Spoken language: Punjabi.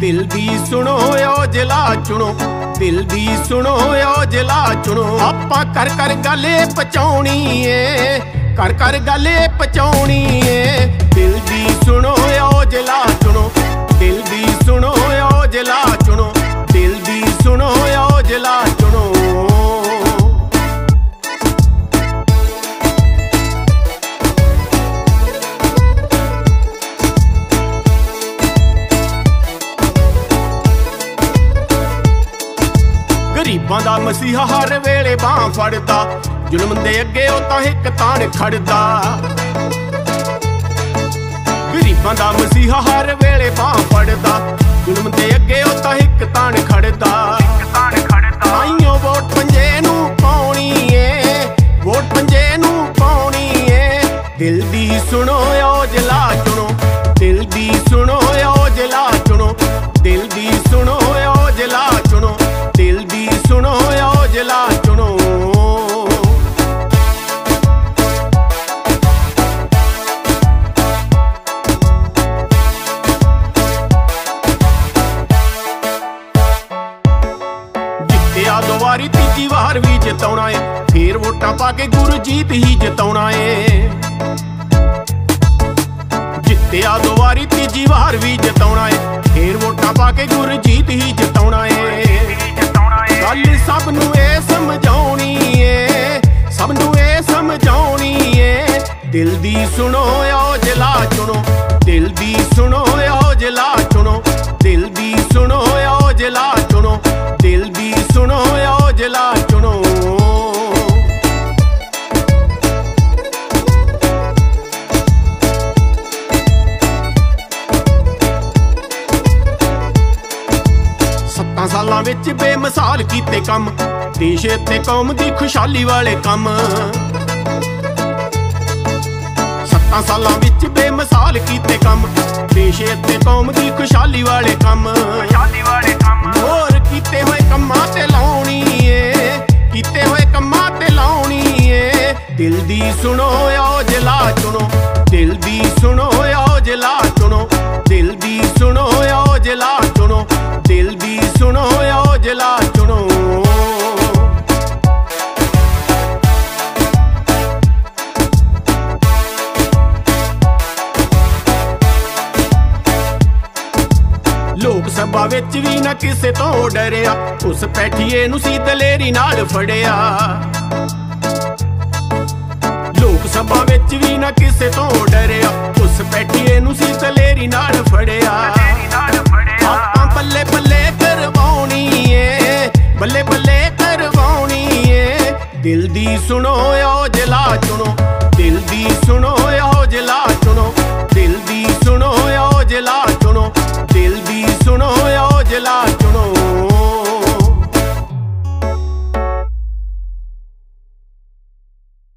ਦਿਲ ਦੀ ਸੁਣੋ ਓ ਜਲਾ ਚੁਣੋ। ਦਿਲ ਦੀ ਸੁਣੋ ਓ ਜਲਾ ਚੁਣੋ। ਆਪਾਂ ਕਰ ਕਰ ਗੱਲੇ ਪਚਾਉਣੀ ਏ। ਕਰ ਕਰ ਗੱਲੇ ਪਚਾਉਣੀ ਏ। ਦਿਲ ਦੀ ਸੁਣੋ ਓ ਜਲਾ ਚੁਣੋ। ਗਰੀਬਾਂ ਦਾ ਮਸੀਹਾ ਹਰ ਵੇਲੇ ਬਾਹ ਫੜਦਾ। ਜ਼ੁਲਮ ਦੇ ਅੱਗੇ ਉਹ ਤਾਂ ਇੱਕ ਤਾਣ ਖੜਦਾ। ਗਰੀਬਾਂ ਦਾ ਮਸੀਹਾ ਹਰ ਵੇਲੇ ਬਾਹ ਫੜਦਾ। ਸੁਣੋ ਓ ਜਲਾ ਚੁਣੋ। ਦਿਲ ਦੀ ਸੁਣੋ ਓ ਚੁਣੋ। ਦਿਲ ਦੀ ਸੁਣੋ ਓ ਚੁਣੋ। ਜਿੱਤਿਆ ਦੋ ਵਾਰੀ, ਤੀਜੀ ਵਾਰ ਵੀ ਜਿਤਾਉਣਾ ਏ। ਫੇਰ ਵੋਟਾਂ ਪਾ ਕੇ ਗੁਰਜੀਤ ਹੀ ਜਿਤਾਉਣਾ ਏ। ਜਿੱਤਿਆ ਦੋ ਵਾਰੀ ਤੀਜੀ ਵਾਰ ਵੀ ਜਿਤਾਉਣਾ ਏ। ਫੇਰ ਵੋਟਾਂ ਪਾ ਕੇ ਗੁਰਜੀਤ ਹੀ ਜਿਤਾਉਣਾ ਏ। ਗੱਲ ਸਭ ਨੂੰ ਇਹ ਸਮਝਾਉਣੀ ਏ। ਸਭ ਨੂੰ ਇਹ ਸਮਝਾਉਣੀ ਏ। ਦਿਲ ਦੀ ਸੁਣੋ ਓ ਜਲਾ ਚੁਣੋ। ਦਿਲ ਦੀ ਸੁਣੋ ਓ ਜਲਾ ਚੁਣੋ। ਦਿਲ ਦੀ ਸੁਣੋ 7 ਸਾਲਾਂ ਵਿੱਚ ਬੇਮਿਸਾਲ ਕੀਤੇ ਕੰਮ। ਦੇਸ਼ ਤੇ ਕੌਮ ਦੀ ਖੁਸ਼ਹਾਲੀ ਵਾਲੇ ਕੰਮ। 7 ਸਾਲਾਂ ਵਿੱਚ ਬੇਮਿਸਾਲ ਕੀਤੇ ਕੰਮ। ਦੇਸ਼ ਤੇ ਕੌਮ ਦੀ ਖੁਸ਼ਹਾਲੀ ਵਾਲੇ ਕੰਮ। ਹੋਰ ਕੀਤੇ ਹੋਏ ਕੰਮਾਂ ਤੇ ਲਾਉਣੀ ਏ ਕੀਤੇ ਹੋਏ ਕੰਮਾਂ ਤੇ ਲਾਉਣੀ ਏ ਦਿਲ ਦੀ ਸੁਣੋ ਆਓ ਜਲਾ ਚੁਣੋ। ਦਿਲ ਦੀ ਸੁਣੋ ਲੋਕ ਸਭਾ ਵਿੱਚ ਵੀ ਨਾ ਕਿਸੇ ਤੋਂ ਡਰਿਆ। ਉਸ ਪੈਠੀਏ ਨੂੰ ਸੀ ਦਲੇਰੀ ਨਾਲ ਫੜਿਆ। ਲੋਕ ਸਭਾ ਵਿੱਚ ਵੀ ਨਾ ਕਿਸੇ ਤੋਂ ਡਰਿਆ। ਉਸ ਪੈਠੀਏ ਨੂੰ ਸੀ ਦਲੇਰੀ ਨਾਲ ਫੜਿਆ। ਆਪਾਂ ਬੱਲੇ ਬੱਲੇ ਕਰਵਾਉਣੀ ਏ ਬੱਲੇ ਬੱਲੇ ਕਰਵਾਉਣੀ ਏ। ਦਿਲ ਦੀ ਸੁਣੋ